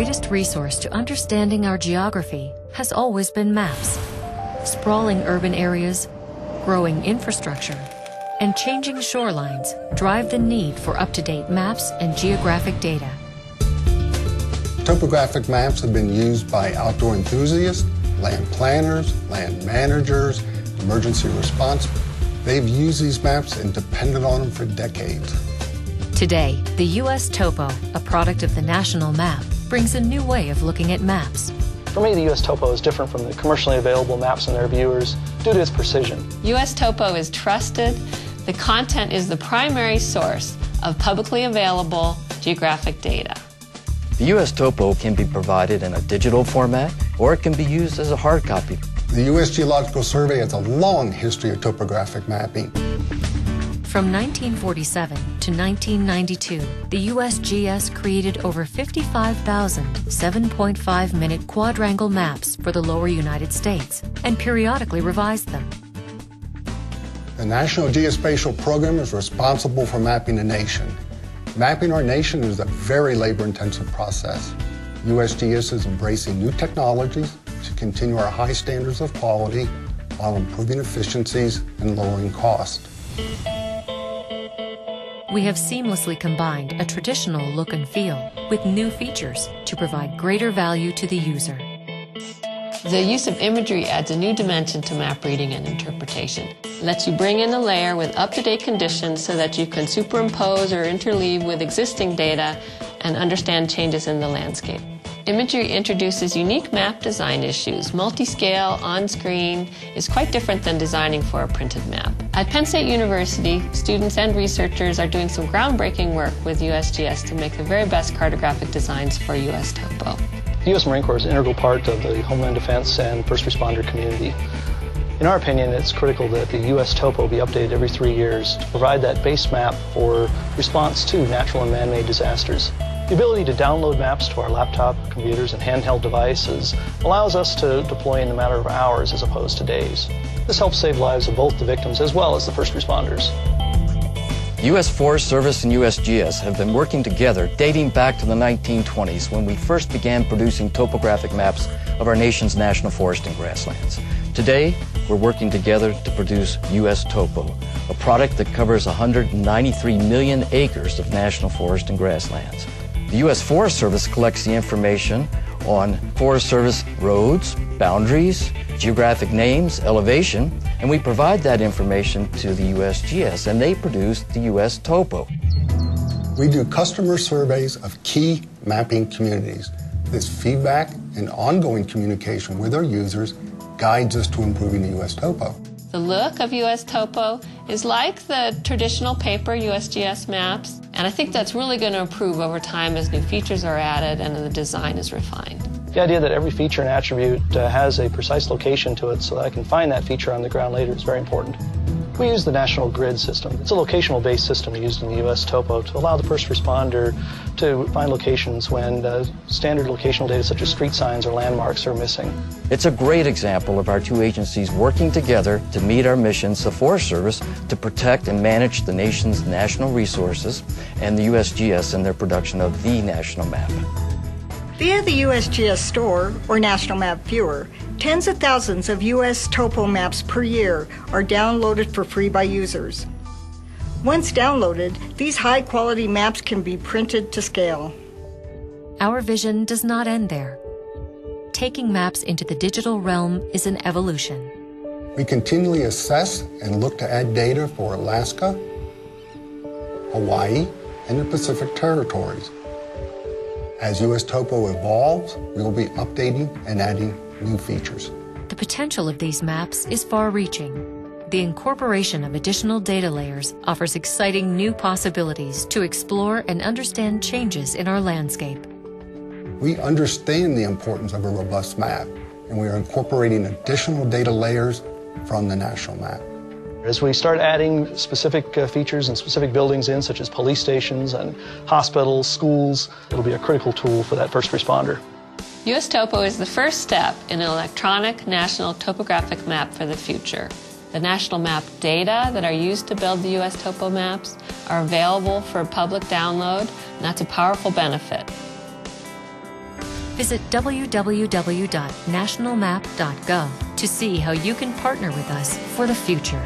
greatest resource to understanding our geography has always been maps. Sprawling urban areas, growing infrastructure, and changing shorelines drive the need for up-to-date maps and geographic data. Topographic maps have been used by outdoor enthusiasts, land planners, land managers, emergency response. They've used these maps and depended on them for decades. Today, the U.S. Topo, a product of the national map, brings a new way of looking at maps. For me, the U.S. Topo is different from the commercially available maps and their viewers due to its precision. U.S. Topo is trusted. The content is the primary source of publicly available geographic data. The U.S. Topo can be provided in a digital format or it can be used as a hard copy. The U.S. Geological Survey has a long history of topographic mapping. From 1947 to 1992, the USGS created over 55,000 7.5 minute quadrangle maps for the lower United States and periodically revised them. The National Geospatial Program is responsible for mapping the nation. Mapping our nation is a very labor intensive process. USGS is embracing new technologies to continue our high standards of quality while improving efficiencies and lowering cost. We have seamlessly combined a traditional look and feel with new features to provide greater value to the user. The use of imagery adds a new dimension to map reading and interpretation. It lets you bring in a layer with up-to-date conditions so that you can superimpose or interleave with existing data and understand changes in the landscape. Imagery introduces unique map design issues. Multi-scale, on-screen is quite different than designing for a printed map. At Penn State University, students and researchers are doing some groundbreaking work with USGS to make the very best cartographic designs for US Topo. The U.S. Marine Corps is an integral part of the Homeland Defense and first responder community. In our opinion, it's critical that the U.S. Topo be updated every three years to provide that base map for response to natural and man-made disasters. The ability to download maps to our laptop, computers, and handheld devices allows us to deploy in a matter of hours as opposed to days. This helps save lives of both the victims as well as the first responders. U.S. Forest Service and USGS have been working together dating back to the 1920s when we first began producing topographic maps of our nation's national forest and grasslands. Today, we're working together to produce U.S. Topo, a product that covers 193 million acres of national forest and grasslands. The U.S. Forest Service collects the information on Forest Service roads, boundaries, geographic names, elevation, and we provide that information to the USGS, and they produce the U.S. Topo. We do customer surveys of key mapping communities. This feedback and ongoing communication with our users guides us to improving the U.S. Topo. The look of US Topo is like the traditional paper USGS maps, and I think that's really going to improve over time as new features are added and the design is refined. The idea that every feature and attribute uh, has a precise location to it so that I can find that feature on the ground later is very important. We use the National Grid system. It's a locational based system used in the U.S. Topo to allow the first responder to find locations when uh, standard locational data such as street signs or landmarks are missing. It's a great example of our two agencies working together to meet our missions, the Forest Service, to protect and manage the nation's national resources, and the USGS in their production of the national map. Via the USGS Store or National Map Viewer, tens of thousands of U.S. topo maps per year are downloaded for free by users. Once downloaded, these high quality maps can be printed to scale. Our vision does not end there. Taking maps into the digital realm is an evolution. We continually assess and look to add data for Alaska, Hawaii, and the Pacific territories. As US Topo evolves, we will be updating and adding new features. The potential of these maps is far reaching. The incorporation of additional data layers offers exciting new possibilities to explore and understand changes in our landscape. We understand the importance of a robust map, and we are incorporating additional data layers from the national map. As we start adding specific uh, features and specific buildings in, such as police stations and hospitals, schools, it'll be a critical tool for that first responder. US Topo is the first step in an electronic national topographic map for the future. The national map data that are used to build the US Topo maps are available for public download, and that's a powerful benefit. Visit www.nationalmap.gov to see how you can partner with us for the future.